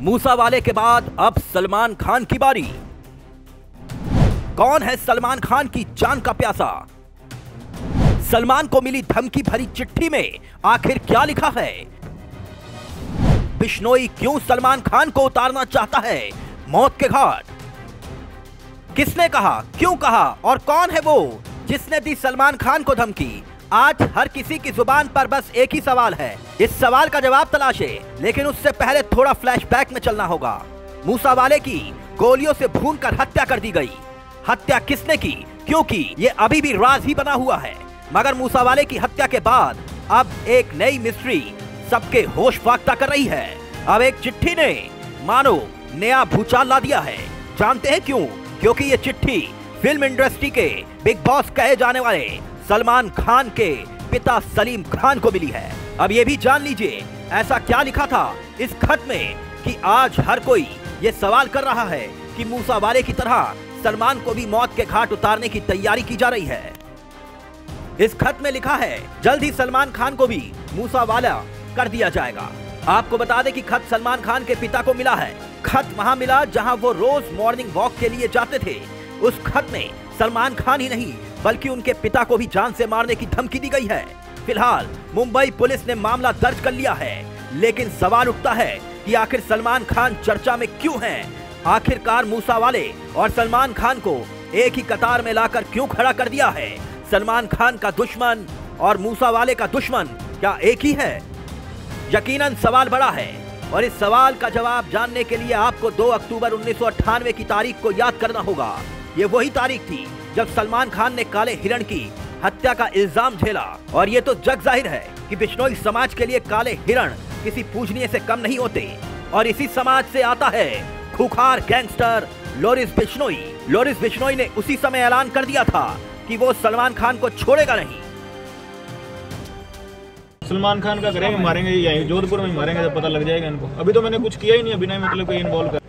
मूसा वाले के बाद अब सलमान खान की बारी। कौन है सलमान खान की जान का प्यासा? सलमान को मिली धमकी भरी चिट्ठी में आखिर क्या लिखा है? बिश्नोई क्यों सलमान खान को उतारना चाहता है? मौत के घाट। किसने कहा, क्यों कहा और कौन है वो जिसने दी सलमान खान को धमकी? आज हर किसी की ज़ुबान पर बस एक ही सवाल है। इस सवाल का जवाब तलाशे, लेकिन उससे पहले थोड़ा फ्लैशबैक में चलना होगा। मूसा वाले की गोलियों से भून कर हत्या कर दी गई। हत्या किसने की? क्योंकि ये अभी भी राज ही बना हुआ है। मगर मूसा वाले की हत्या के बाद अब एक नई मिस्ट्री सबके होश फाख्ता कर रही है। अब एक चिट्ठी ने, मानो, नया भूचाल ला दिया है। जानते हैं क्यों? क्योंकि ये चिट्ठी फ़िल्म इंडस्ट्री के बिग बॉस कहे जाने वाले सलमान खान के पिता सलीम खान को मिली है। अब ये भी जान लीजिए, ऐसा क्या लिखा था इस खत में कि आज हर कोई ये सवाल कर रहा है कि मूसा वाले की तरह सलमान को भी मौत के घाट उतारने की तैयारी की जा रही है। इस खत में लिखा है, जल्द ही सलमान खान को भी मूसा वाला कर दिया जाएगा। आपको बता दें कि खत सलमान खान के पिता को मिला है। खत वहाँ मिला जहाँ वो रोज मॉर्निंग वॉक के लिए जाते थे। उस खत में सलमान खान ही नहीं बल्कि उनके पिता को भी जान से मारने की धमकी दी गई है। फ़िलहाल, मुंबई पुलिस ने मामला दर्ज कर लिया है। लेकिन सवाल उठता है कि आखिर सलमान खान चर्चा में क्यों हैं? आखिरकार मूसा वाले और सलमान खान को एक ही कतार में लाकर क्यों खड़ा कर दिया है? सलमान खान का दुश्मन और मूसा वाले का दुश्मन क्या एक ही है? यकीनन सवाल बड़ा है और इस सवाल का जवाब जानने के लिए आपको 2 अक्टूबर उन्नीस सौ अट्ठानवे की तारीख को याद करना होगा। ये वही तारीख थी जब सलमान खान ने काले हिरण की हत्या का इल्ज़ाम झेला, और ये तो जग ज़ाहिर है कि बिश्नोई समाज के लिए काले हिरण किसी पूजनीय से कम नहीं होते। और इसी समाज से आता है cooker gangster Lawrence Bishnoi. Lawrence Bishnoi ने उसी समय ऐलान कर दिया था कि वो सलमान खान को छोड़ेगा नहीं। सलमान खान का करेंगे, मारेंगे यही जोधपुर में मारेंगे, जब पता लग जाएगा इनको। अभी तो मैंने कुछ किया ही नहीं, अभी नहीं मतलब इन्वॉल्व कर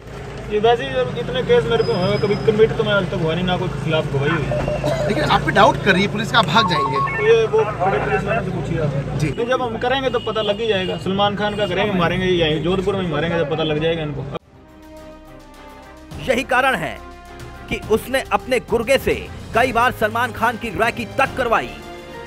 ये वैसे ही इतने केस मेरे को हुए कभी कन्विट तो मैं आज तक हुआ नहीं ना कोई खिलाफ गवाही हुई। लेकिन आप पे डाउट कर रही है पुलिस का भाग जाएँगे। तो ये वो बड़े पुलिस वाले से पूछिए आप। जी। तो जब हम करेंगे तो पता लग ही जाएगा। सलमान खान का करेंगे मारेंगे यही जोधपुर में मारेंगे जब पता लग जाएगा इनको। यही कारण है कि उसने अपने गुर्गे से कई बार सलमान खान की रैकी तक करवाई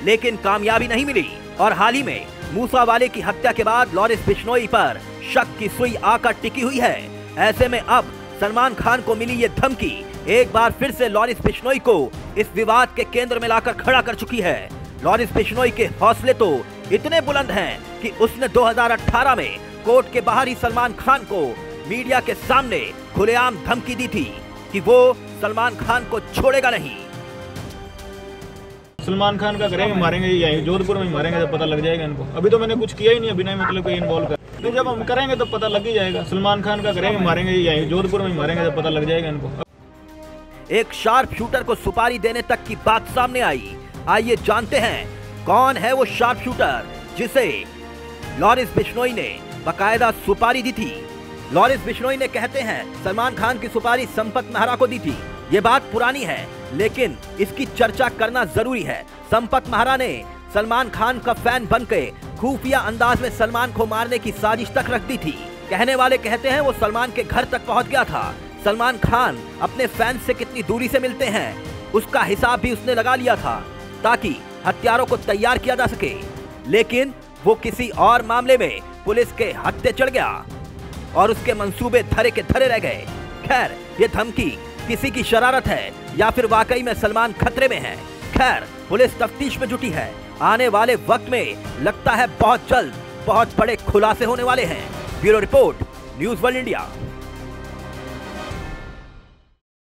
लेकिन कामयाबी नहीं मिली। और हाल ही में मूसा वाले की हत्या के बाद लॉरेंस बिश्नोई पर शक की सुई आकर टिकी हुई है। ऐसे में अब सलमान खान को मिली ये धमकी। एक बार फिर से लॉरेंस बिश्नोई को इस विवाद के केंद्र में लाकर खड़ा कर चुकी है। लॉरेंस बिश्नोई के हौसले तो इतने बुलंद हैं कि उसने 2018 में कोर्ट के बाहर ही सलमान खान को मीडिया के सामने खुलेआम धमकी दी थी कि वो सलमान खान को छोड़ेगा नहीं। सलमान खान का करेंगे, मारेंगे जोधपुर में मारेंगे जब पता लग जाएगा इनको। अभी तो मैंने कुछ किया ही नहीं, अभी नहीं मतलब कोई इन्वॉल्व कर तो जब हम करेंगे तो पता लग ही जाएगा। सलमान खान का करेंगे, मारेंगे यही जोधपुर में मारेंगे जब पता लग जाएगा इनको। एक शार्प शूटर को सुपारी देने तक की बात सामने आई। आइए जानते हैं, कौन है वो शार्प शूटर जिसे लॉरेंस बिश्नोई ने बकायदा सुपारी दी थी? लॉरेंस बिश्नोई ने कहते हैं, सलमान खान की सुपारी संपत महरा को दी थी। ये बात पुरानी है, लेकिन इसकी चर्चा करना ज़रूरी है। संपत महरा ने सलमान खान का फ़ैन बन के खुफिया अंदाज में सलमान को मारने की साजिश तक रख दी थी। कहने वाले कहते हैं, वो सलमान के घर तक पहुँच गया था। सलमान खान अपने फैंस से कितनी दूरी से मिलते हैं, उसका हिसाब भी उसने लगा लिया था, ताकि हथियारों को तैयार किया जा सके। लेकिन वो किसी और मामले में पुलिस के हत्या चढ़ गया और उसके मंसूबे धरे के धरे रह गए। खैर, ये धमकी किसी की शरारत है या फिर वाकई में सलमान खतरे में है? खैर, पुलिस तफ्तीश में जुटी है। आने वाले वक्त में लगता है बहुत जल्द बहुत बड़े खुलासे होने वाले हैं। Bureau report, news world India.